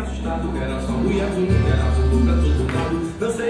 assustado, era só mulher bonita, era tudo pra todo lado. Dancei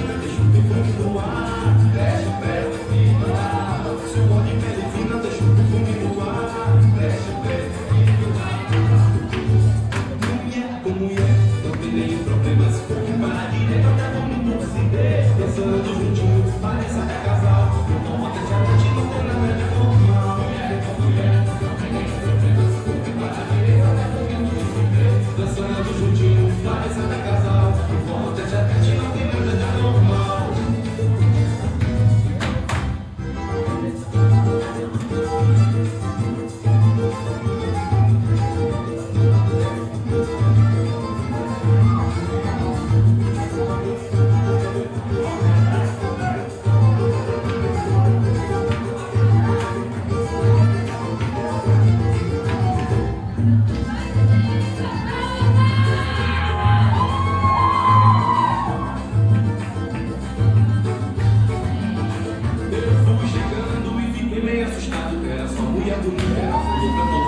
imaginado que era sua mulher bonita, era bonita,